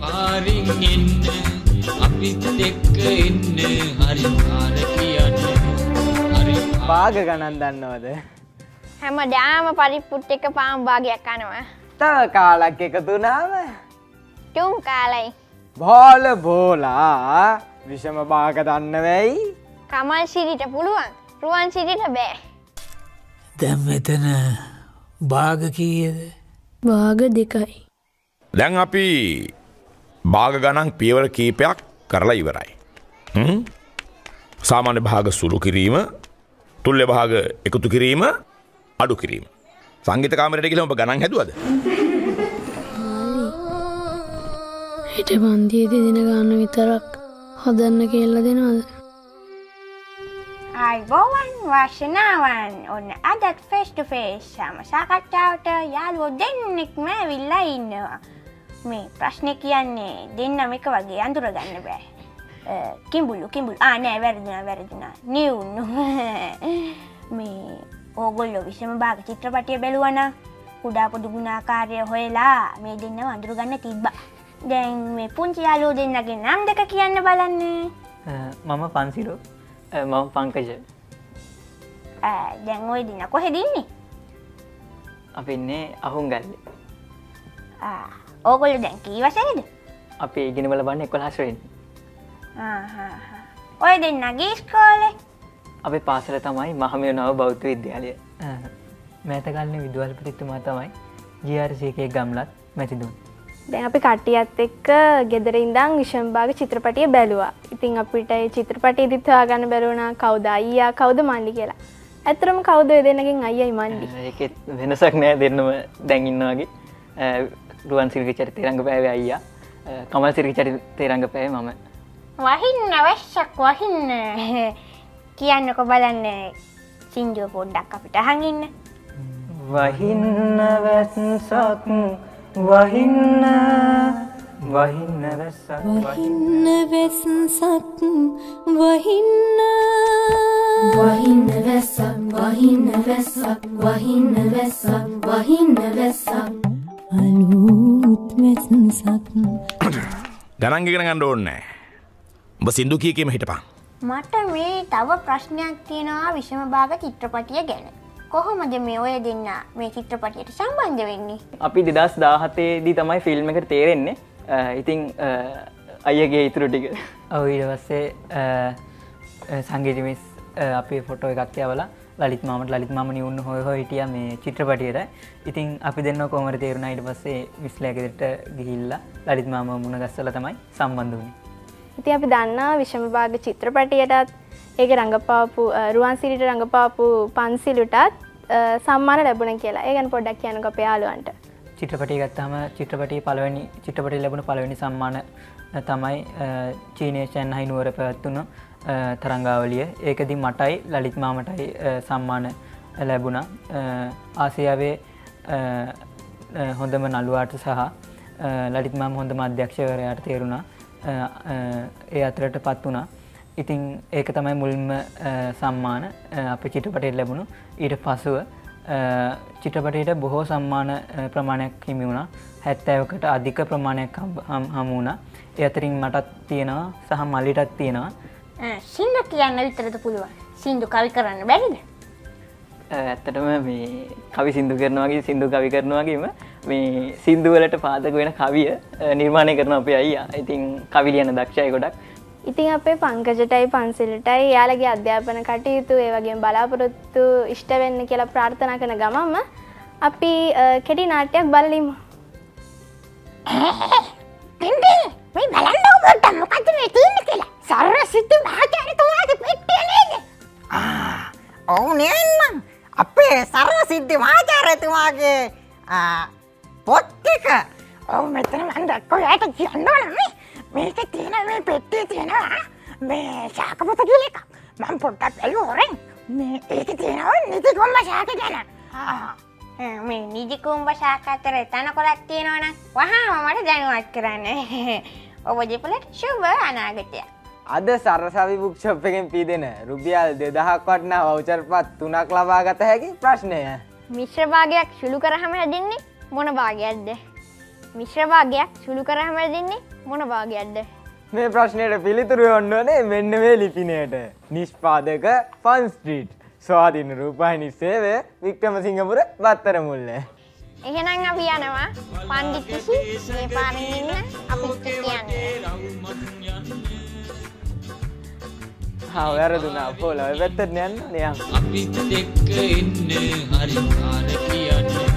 පාරින් එන්න අපිත් එක්ක එන්න හරි පාර කියන්න. හරි බාග ගණන් දන්නවද? හැම ඩෑම පරිප්පුට් එක පාම් භාගයක් කනවා තව කාලක් එකතුනාම ටුම් කාලයි. බෝල බෝලා විෂම බාග දන්න වෙයි. කමල් සිරිට පුළුවන් රුවන් සිරිට බෑ. දැම් මෙතන භාග කීයද? භාග දෙකයි. දැන් අපි භාග ගණන් පියවර කීපයක් කරලා ඉවරයි. හ්ම්? සාමාන්‍ය භාග සුළු කිරීම තුල්ල භාග එකතු කිරීම අඩු කිරීම. සංගීත කාමරයට කියලා ඔබ ගණන් හැදුවද? හිට පන්තියේදී දින ගන්න විතරක් හදන්න කියල්ල දෙනවද. අයිබෝවන් වාශනාවන් ඔන්න අදත් ෆෙස්ට ෆේස් සම සාකච්ඡාවට යාලුවෝ දෙන්නෙක්ම විල්ලා ඉන්නවා මේ ප්‍රශ්නය කියන්නේ දෙන්නම එක වගේ අඳුරගන්න බෑ. අ, කිඹුල්ලු කිඹුල්. ආනෑ වැරදිනා වැරදිනා. නිවුන්නු. මේ ඕගොල්ලො විෂම භාග චිත්‍රපටිය බැලුවන කුඩා පොදු ගුණාකාරය හොයලා මේ දෙන්න අඳුරගන්න තිබ්බ. දැන් මේ පුංචි යාලෝ දෙන්නගේ නම් දෙක කියන්න බලන්නේ. මම පන්සිරු මම පංකජ. ආ, දැන් ඔය දින කොහෙදන්නේ අපි ඉන්නේ අහුන් ගල්ල ඕගොල්ල දැන් කී වසනද අපි ඉගෙනවල බන්න එකොල් හසුවෙන් ඔය දෙන්නගේ ස්කෝල අපේ පාසල තමයි මහමය නව බෞද්ධ විද්‍යාලය. මෑතකල්න විදුවල්පතිත්තුමා තමයි ජRසකය ගම්ලත් මැතිදුන් දැන් අපි කට්ටියත් එක්ක ගෙදර ඉඳං විෂම්භාග චිත්‍රපටිය බැලුවා. ඉතින් අපිට ඒ චිත්‍රපටය දිත්වා ගන්න බැරුණා කවුද අයියා? කවුද මල්ලි කියලා. ඇතරම කවුද ඔය දෙන්නගෙන් අයියයි මල්ලි ඒත් වෙනසක් නෑ දෙන්නම දැන්ඉන්නවාගේ රුවන් සිරිකි චරිතය රඟ පෑව අයියා. කමල් සිරිකි චරිතය රඟ පෑ මම. වහින්න වැශ්ශක් වහින්න. කියන්නකො බලන්න සිංජුව පොඩ්ඩක් අපිට හඟින්න වහින්න වැසක් වහින්න වහින්න වැස්සක් වහින්න වෙසසක් වහින්න. වහින්න වැස්සක් වහින්න වැස්සක් වහින්න වැස්සක් වහින්න වැස්සක් අලුත් වෙසසක් ගණන්ගෙන ගණ්ඩ ඕන්නෑ. උඹ සිින්දු කියකීම හිටපා. මට මේ තව ප්‍රශ්නයක් තියෙනවා විෂම භාග චිත්‍රපටිය ගැන. කොහොමද මේ ඔය දෙන්න මේ චිත්‍රපටියට සම්බන්ධ වෙන්නේ? අපි දෙදස් දාහතේදී තමයි ෆිල්ම් එකට තේරෙන්නේ. අ, ඉතිං අ, අයගේ ඉතුරු ටික. ඔව ඊට පස්සේ සංගීතමිස් අපේ ෆොටෝ එකක් යවලා ලලිත් මාමට ලලිත් මාම නිවුන්න හොය හෝ හිටිය මේ චිත්‍රපටියට. ඉතින් අපි දෙන්න කොමර තේරුණ? ඊට පස්සේ විස්ලෑකෙදට ගිහිල්ලා ලලිත් මාම මුණ ගස්සල තමයි සම්බන්ධ වුණේ ඉති අපි දන්නා විෂමභාග චිත්‍රපටියටත් ඒක රඟපාපු අ, රුවන් සිරිට රඟපාපු පන්සිලුටත් අ, සම්මාන ලැබුණ කියලා. ඒගැන පොඩ්ඩක් කියනක පයාලුවන්ට චිත්‍රපටි ගත්තහම චිත්‍රපටි පළවැනි චිත්‍රපටි ලැබුණ පළවෙනි සම්මාන තමයි චීනේෂන් හයි නුවර පැවත්වුණු තරංගාවලිය. ඒකදී මටයි ලලිත් මාමටයි සම්මාන ලැබුණා. ආසියාවේ හොඳම නළුවාට සහ ලලිත් මාම හොඳම අධ්‍යක්ෂවරයාට තේරුණා ඒ අතරට පත් වුණා. ඉතිං ඒක තමයි මුල්ම සම්මාන අප චිත්‍රපටයට ලැබුණු. ඊට පසුව චිත්‍රපටයට බොහෝ සම්මාන ප්‍රමාණයක් හිමි වුණා. හැත්තෑවකට අධික ප්‍රමාණයක් හමුණා ඒ අතරින් මටත් තියෙනවා සහ මල්ලිටත් තියෙනවා. සිින්දු කියන්න විතරද පුළුවන්? සිින්දු කවි කරන්න බැරිද? ඇත්තටම මේ කවි සිින්දු කරනවාගේ සිින්දු කවි කරනවාගේම මේ සිින්දුවලට පාදක වෙන කවිය නිර්මාණය කරන අපේ අයියා. ඉතින් කවිලියන දක්ෂය ගොඩක් ඉතින් අපේ පංකජටයි පන්සිලටයි යාලගේ අධ්‍යාපන කටයුතු ඒ වගේ බලාපොරොත්තු ඉෂ්ට වෙන්න කියලා ප්‍රාර්ථනා කන ගමම්ම අපි කෙටි නාට්‍යයක් බලලිමු. මේ බලන්න ඔබට මොකද මේ තියන්න කියලා? සර්ර සිද්ධ මහාචාරතුමාගේ පෙට්ටිය නේද? ඔවු නේන්නම් අපේ සරල සිද්ධි මහාචාරයතුමාගේ පොත්තික ඔවු මෙතන මන්දක්කො යට කියන්නවන මේ මේක තියෙන මේ පෙට්ටිය තියෙනවා. මේ ශාකපොත කියල එක මං පොට්ටත් ඇලු හොරෙන්. මේ ඒක තියෙනව නිතිකොම්ම ශාක ගැන. මේ නිජිකුම්ඹ ශාකතර එතන කොලත් තියෙනවන වහාම මට දැනුවත් කරන්න. ඔබ ජෙපලට ශුභ අනාගතය අද සරසවි බුක්ෂප් එකෙන් පීදෙන රුපියල් දෙදහක් වටනා වෞචර්පත් තුනක් ලබා ගත හැකි ප්‍රශ්නය. මිශ්‍ර භාගයක් ශුළු කරහම හැදින්නේ මොන භාගයක්ද මිශ්‍ර භාගයක් සුළු කරහම දෙන්නේ මොන භාගයක්ද? මේ ප්‍රශ්නයට පිළිතුරු ඔන්නනේ මෙන්න මේ ලිපිනයට නිෂ්පාදක ෆන් ස්ට්‍රීට් ස්වාධීන රූපහිනි සේවය වික්‍රම සිංහපුර බත්තර මුල්ල එහෙනම් අපි යනවා පණ්ඩිත් කිසි මේ පාරෙන් ඉන්න අපිත් කියන්න. හා වැරදුනා. පෝල පැත්තට යන්න නයම් අපිත් එක්ක එන්න හරි කාර කියන්න